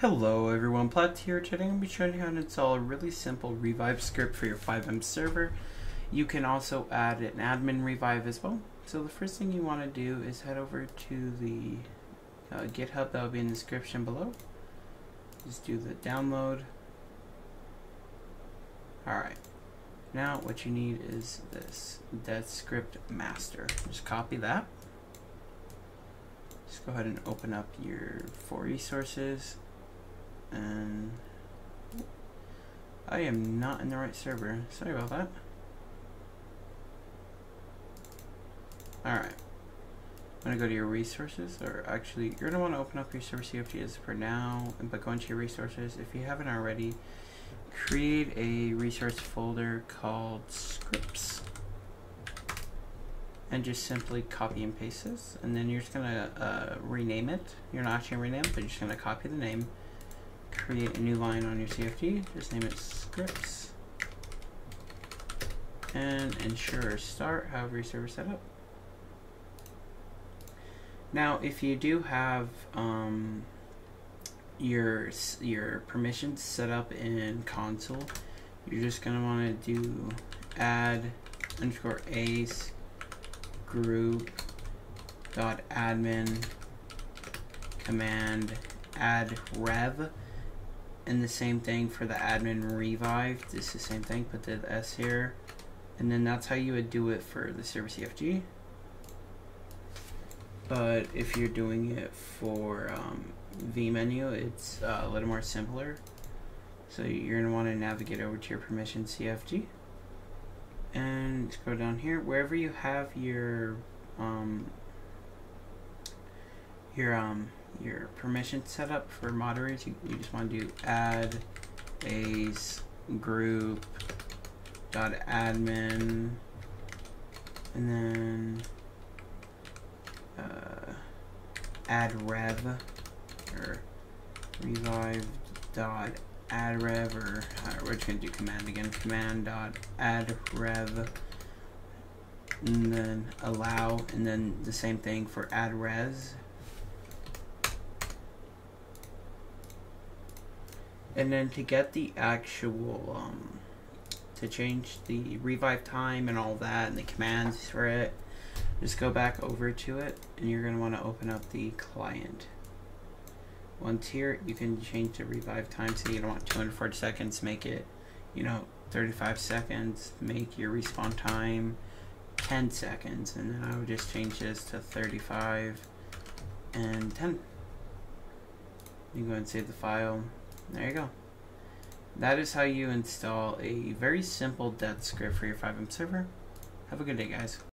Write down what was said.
Hello everyone, Platt here. Today I'm going to be showing you how to install a really simple revive script for your FiveM server. You can also add an admin revive as well. So the first thing you want to do is head over to the uh, GitHub that will be in the description below. Just do the download. Alright, now what you need is this, DeathScript master. Just copy that. Just go ahead and open up your four resources and I am not in the right server. Sorry about that. Alright. I'm going to go to your resources, or actually, you're going to want to open up your server CFGs for now, but go into your resources. If you haven't already, create a resource folder called scripts. And just simply copy and paste this, and then you're just going to uh, rename it. You're not actually going to rename it, but you're just going to copy the name create a new line on your CFG. Just name it scripts. And ensure start, however your server set up. Now, if you do have um, your your permissions set up in console, you're just gonna want to do add underscore ace group dot admin command add rev and the same thing for the admin revive. This is the same thing, put the S here. And then that's how you would do it for the server CFG. But if you're doing it for um, vMenu, it's uh, a little more simpler. So you're gonna wanna navigate over to your permission CFG. And go down here, wherever you have your um, your um, your permission setup for moderators, you, you just want to do add a group dot admin and then uh, add rev or revive dot add rev or uh, we're just gonna do command again. Command dot add rev and then allow and then the same thing for add res And then to get the actual, um, to change the revive time and all that and the commands for it, just go back over to it and you're going to want to open up the client. Once here, you can change the revive time. So you don't want 240 seconds, make it, you know, 35 seconds. Make your respawn time 10 seconds. And then I would just change this to 35 and 10. You go and save the file. There you go. That is how you install a very simple DeathScript for your FiveM server. Have a good day, guys.